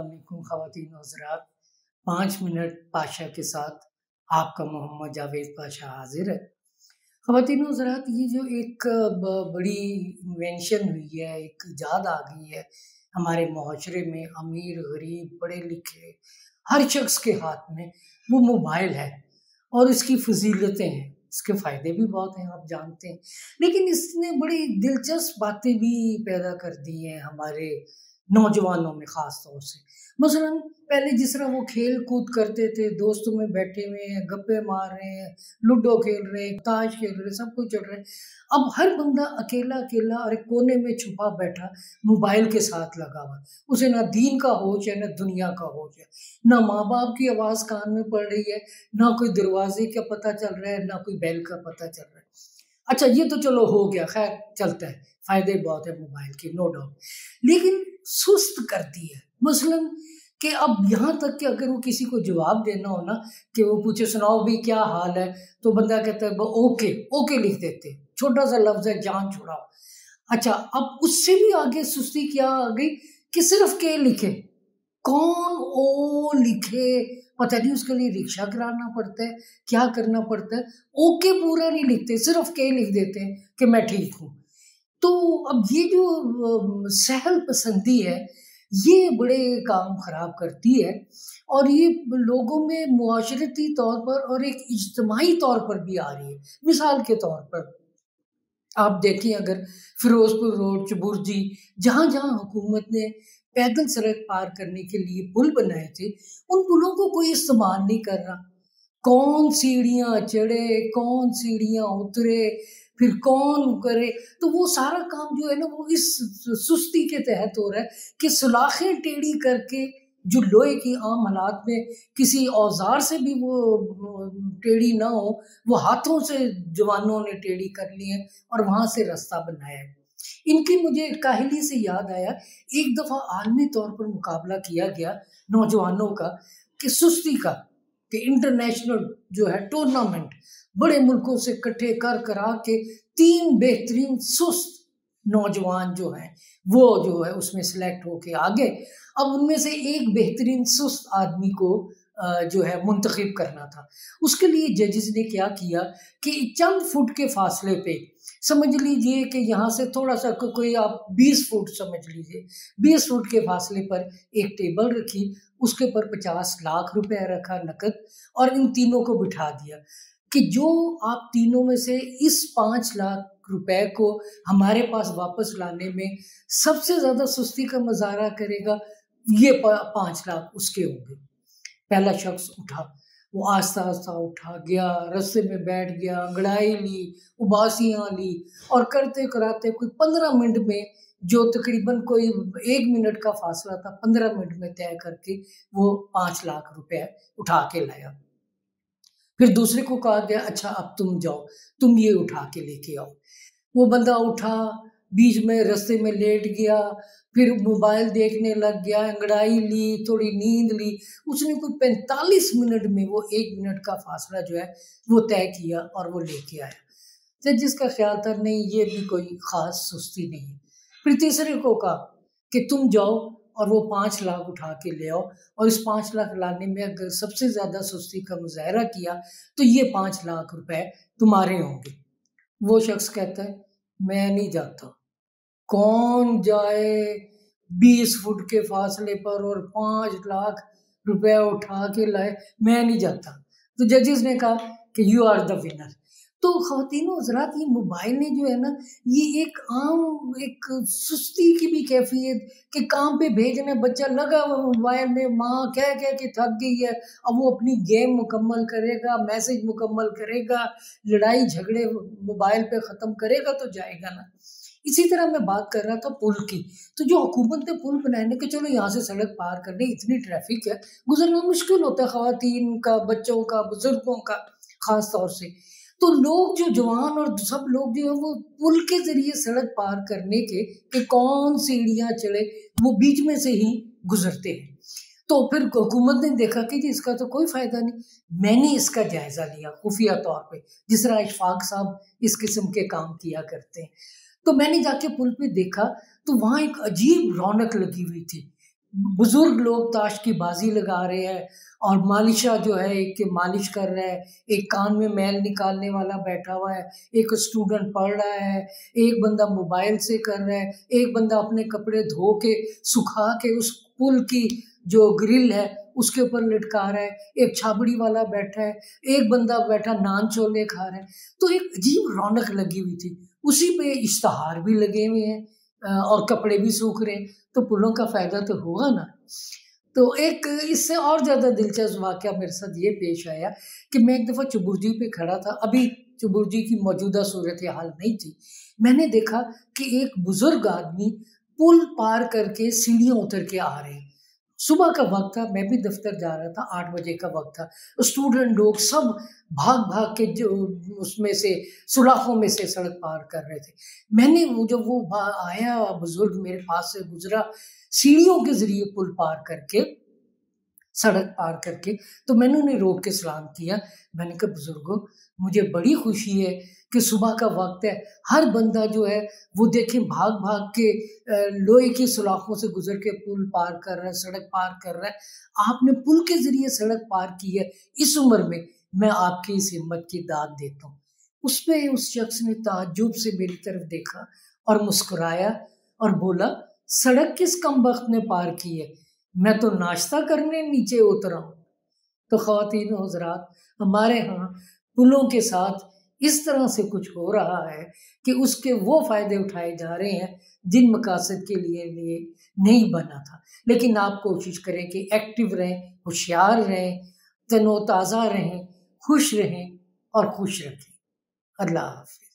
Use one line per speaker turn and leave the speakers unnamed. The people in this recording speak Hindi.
असलकुम ख़वातीन हजरात पाँच मिनट पाशा के साथ आपका मोहम्मद जावेद पाशा हाजिर है। ख़वातीन हजरात ये जो एक बड़ी इन्वेंशन हुई है, एक ईजाद आ गई है हमारे माशरे में, अमीर, गरीब, पढ़े लिखे, हर शख्स के हाथ में वो मोबाइल है और इसकी फजीलतें हैं, इसके फ़ायदे भी बहुत हैं, आप जानते हैं। लेकिन इसने बड़ी दिलचस्प बातें भी पैदा कर दी हैं हमारे नौजवानों में ख़ास तौर से। मसलन, पहले जिस तरह वो खेल कूद करते थे, दोस्तों में बैठे हुए हैं, गप्पे मार रहे हैं, लूडो खेल रहे हैं, ताश खेल रहे हैं, सब कुछ चल रहे हैं। अब हर बंदा अकेला अकेला और एक कोने में छुपा बैठा मोबाइल के साथ लगा हुआ उसे ना दीन का होश है, ना दुनिया का होश है। ना माँ बाप की आवाज़ कान में पड़ रही है, ना कोई दरवाजे का पता चल रहा है, ना कोई बैल का पता चल रहा है। अच्छा ये तो चलो हो गया, खैर, चलता है। फ़ायदे बहुत है मोबाइल के नो डाउट लेकिन सुस्त करती है। मसलन कि अब यहाँ तक कि अगर वो किसी को जवाब देना हो ना, कि वो पूछे, सुनाओ भी क्या हाल है? तो बंदा कहता है ओके ओके लिख देते छोटा सा लफ्ज है, जान छुड़ाओ। अच्छा अब उससे भी आगे सुस्ती क्या आ गई कि सिर्फ़ के लिखे। कौन ओ लिखे? पता नहीं, उसके लिए रिक्शा कराना पड़ता है, क्या करना पड़ता है? ओके पूरा नहीं लिखते, सिर्फ़ के लिख देते हैं कि मैं ठीक हूँ। तो अब ये जो सहल पसंदी है, ये बड़े काम ख़राब करती है और ये लोगों में मुआशरती तौर पर और एक इज्तमाही तौर पर भी आ रही है। मिसाल के तौर पर आप देखें अगर फिरोजपुर रोड चबुर्जी जहाँ जहाँ हुकूमत ने पैदल सड़क पार करने के लिए पुल बनाए थे, उन पुलों को कोई इस्तेमाल नहीं कर रहा। कौन सीढ़ियाँ चढ़े, कौन सीढ़ियाँ उतरे फिर कौन करे? तो वो सारा काम जो है ना, वो इस सुस्ती के तहत हो रहा है कि सुलाखें टेढ़ी करके जो लोहे की आम हालात में किसी औज़ार से भी वो टेढ़ी ना हो, वो हाथों से जवानों ने टेढ़ी कर ली है और वहाँ से रास्ता बनाया है। इनकी मुझे काहली से याद आया, एक दफ़ा आलमी तौर पर मुकाबला किया गया नौजवानों का कि सुस्ती का। कि इंटरनेशनल जो है टूर्नामेंट बड़े मुल्कों से इकट्ठे कर करा के तीन बेहतरीन सुस्त नौजवान जो हैं, वो जो है उसमें सेलेक्ट होके आगे। अब उनमें से एक बेहतरीन सुस्त आदमी को जो है मुंतखब करना था। उसके लिए जजेस ने क्या किया कि चंद फुट के फासले पे, समझ लीजिए कि यहाँ से थोड़ा सा कोई आप 20 फुट समझ लीजिए 20 फुट के फासले पर एक टेबल रखी, उसके ऊपर 50 लाख रुपए रखा नकद और इन तीनों को बिठा दिया कि जो आप तीनों में से इस पाँच लाख रुपए को हमारे पास वापस लाने में सबसे ज़्यादा सुस्ती का मजारा करेगा, ये पाँच लाख उसके होंगे। पहला शख्स उठा। वो आस्ता आस्ता उठा, गया, रस्ते में बैठ गया अंगड़ाई ली, उबासियाँ ली और करते कराते कोई पंद्रह मिनट में जो तकरीबन कोई एक मिनट का फासला था, पंद्रह मिनट में तय करके वो पाँच लाख रुपए उठा के लाया। फिर दूसरे को कहा गया अच्छा अब तुम जाओ, तुम ये उठा के लेके आओ। वो बंदा उठा बीच में रस्ते में लेट गया, फिर मोबाइल देखने लग गया, अंगड़ाई ली, थोड़ी नींद ली। उसने कोई पैंतालीस मिनट में वो एक मिनट का फासला जो है वो तय किया और वो लेके आया। तो जिसका ख्याल था, नहीं, ये भी कोई ख़ास सुस्ती नहीं है। फिर तीसरे को कहा कि, तुम जाओ और वो पाँच लाख उठा के ले आओ। और इस पाँच लाख लाने में अगर सबसे ज़्यादा सुस्ती का मुजाहरा किया तो ये पाँच लाख रुपए तुम्हारे होंगे। वो शख्स कहता है, मैं नहीं जाता कौन जाए बीस फुट के फासले पर और पाँच लाख रुपए उठा के लाए? मैं नहीं जाता। तो जजेस ने कहा कि यू आर द विनर तो खातिनों, हजरात, ये मोबाइल ने जो है ना, ये एक आम, एक सुस्ती की भी कैफियत कि काम पे भेजने, बच्चा लगा हुआ मोबाइल में, माँ कह कह के थक गई है, अब वो अपनी गेम मुकम्मल करेगा, मैसेज मुकम्मल करेगा, लड़ाई झगड़े मोबाइल पे ख़त्म करेगा तो जाएगा ना। इसी तरह मैं बात कर रहा था पुल की। तो जो हुकूमत ने पुल बनाने के, चलो यहाँ से सड़क पार करने इतनी ट्रैफ़िक है, गुजरना मुश्किल होता है खातन का, बच्चों का, बुज़ुर्गों का, ख़ास तौर से। तो लोग जो जवान और सब लोग जो है, वो पुल के ज़रिए सड़क पार करने के, कि कौन सीढ़ियाँ चढ़े, वो बीच में से ही गुजरते हैं। तो फिर हुकूमत ने देखा कि जी इसका तो कोई फ़ायदा नहीं। मैंने इसका जायज़ा लिया खुफिया तौर पे, जिस तरह इशफाक साहब इस किस्म के काम किया करते हैं। तो मैंने जाके पुल पे देखा तो वहाँ एक अजीब रौनक लगी हुई थी। बुज़ुर्ग लोग ताश की बाजी लगा रहे हैं और मालिशा जो है, एक के मालिश कर रहा है, एक कान में मैल निकालने वाला बैठा हुआ है, एक स्टूडेंट पढ़ रहा है, एक बंदा मोबाइल से कर रहा है, एक बंदा अपने कपड़े धो के, सुखा के उस पुल की जो ग्रिल है उसके ऊपर लटका रहा है, एक छाबड़ी वाला बैठा है, एक बंदा बैठा नान चोले खा रहा है। तो एक अजीब रौनक लगी हुई थी। उसी पे इश्तहार भी लगे हुए हैं और कपड़े भी सूख रहे हैं। तो पुलों का फ़ायदा तो होगा ना? तो एक इससे और ज़्यादा दिलचस्प वाक्य मेरे साथ ये पेश आया कि मैं एक दफ़ा चुबुर्जी पे खड़ा था। अभी चुबुर्जी की मौजूदा सूरत हाल नहीं थी। मैंने देखा कि एक बुज़ुर्ग आदमी पुल पार करके सीढ़ियाँ उतर के आ रहे हैं। सुबह का वक्त था, मैं भी दफ्तर जा रहा था, आठ बजे का वक्त था। स्टूडेंट लोग सब भाग भाग के जो उसमें से सुराखों में से सड़क पार कर रहे थे। मैंने वो जब वो आया, बुज़ुर्ग मेरे पास से गुजरा, सीढ़ियों के ज़रिए पुल पार करके सड़क पार करके। तो मैंने उन्हें रोक के सलाम किया। मैंने कहा, बुजुर्गो, मुझे बड़ी खुशी है कि सुबह का वक्त है। हर बंदा जो है, वो देखें भाग भाग के लोहे की सलाखों से गुजर के पुल पार कर रहा है, सड़क पार कर रहा है। आपने पुल के ज़रिए सड़क पार की है। इस उम्र में मैं आपकी इस हिम्मत की दाद देता हूँ। उस पर उस शख्स ने ताजुब से मेरी तरफ़ देखा और मुस्कुराया और बोला, सड़क किस कम वक्त ने पार की है? मैं तो नाश्ता करने नीचे उतरा हूँ। तो खातन हजरात, हमारे यहाँ पुलों के साथ इस तरह से कुछ हो रहा है कि उसके वो फ़ायदे उठाए जा रहे हैं जिन मकासद के लिए लिए नहीं बना था। लेकिन आप कोशिश करें कि एक्टिव रहें, होशियार रहें तनो ताज़ा रहें, खुश रहें और खुश रखें। अल्लाह हाफिज़।